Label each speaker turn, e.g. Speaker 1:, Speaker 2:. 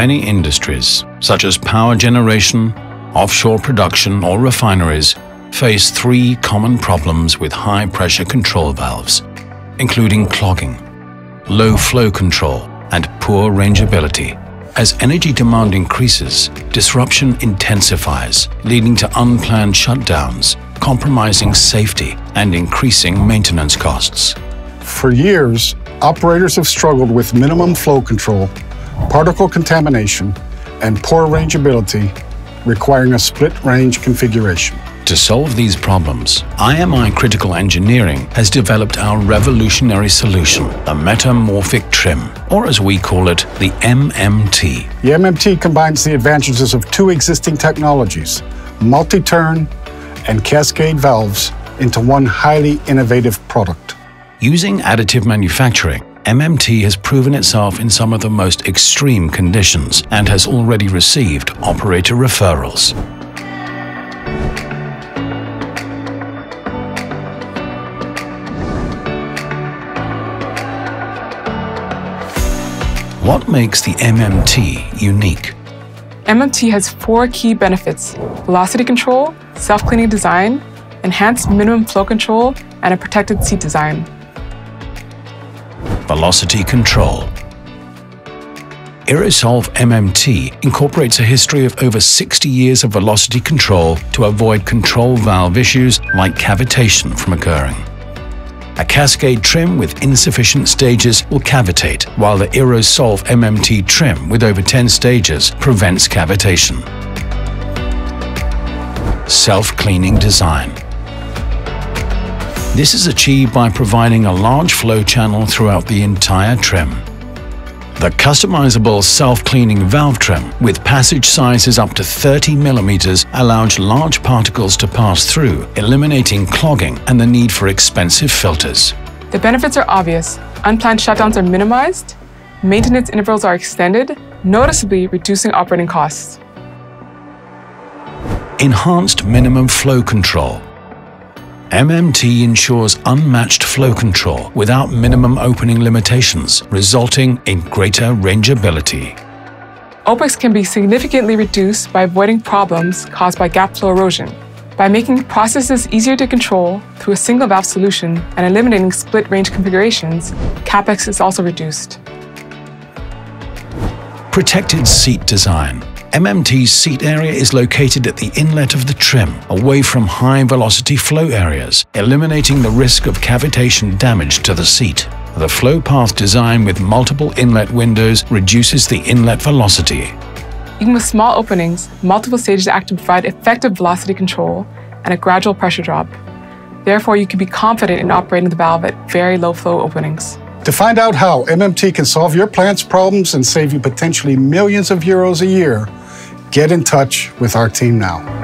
Speaker 1: Many industries, such as power generation, offshore production or refineries, face three common problems with high-pressure control valves, including clogging, low flow control, and poor rangeability. As energy demand increases, disruption intensifies, leading to unplanned shutdowns, compromising safety and increasing maintenance costs.
Speaker 2: For years, operators have struggled with minimum flow control, particle contamination, and poor rangeability, requiring a split range configuration.
Speaker 1: To solve these problems, IMI Critical Engineering has developed our revolutionary solution, the Metamorphic Trim, or as we call it, the MMT.
Speaker 2: The MMT combines the advantages of two existing technologies, multi-turn and cascade valves, into one highly innovative product.
Speaker 1: Using additive manufacturing, MMT has proven itself in some of the most extreme conditions and has already received operator referrals. What makes the MMT unique?
Speaker 3: MMT has four key benefits velocity control, self cleaning design, enhanced minimum flow control, and a protected seat design.
Speaker 1: Velocity control. EroSolve MMT incorporates a history of over 60 years of velocity control to avoid control valve issues like cavitation from occurring. A cascade trim with insufficient stages will cavitate, while the EroSolve MMT trim with over 10 stages prevents cavitation. Self-cleaning design. This is achieved by providing a large flow channel throughout the entire trim. The customizable self-cleaning valve trim with passage sizes up to 30 millimeters allows large particles to pass through, eliminating clogging and the need for expensive filters.
Speaker 3: The benefits are obvious. Unplanned shutdowns are minimized, maintenance intervals are extended, noticeably reducing operating costs.
Speaker 1: Enhanced minimum flow control MMT ensures unmatched flow control without minimum opening limitations, resulting in greater rangeability.
Speaker 3: OPEX can be significantly reduced by avoiding problems caused by gap flow erosion. By making processes easier to control through a single valve solution and eliminating split range configurations, CapEx is also reduced.
Speaker 1: Protected seat design MMT's seat area is located at the inlet of the trim, away from high-velocity flow areas, eliminating the risk of cavitation damage to the seat. The flow path design with multiple inlet windows reduces the inlet velocity.
Speaker 3: Even with small openings, multiple stages act to provide effective velocity control and a gradual pressure drop. Therefore, you can be confident in operating the valve at very low flow openings.
Speaker 2: To find out how MMT can solve your plant's problems and save you potentially millions of euros a year, get in touch with our team now.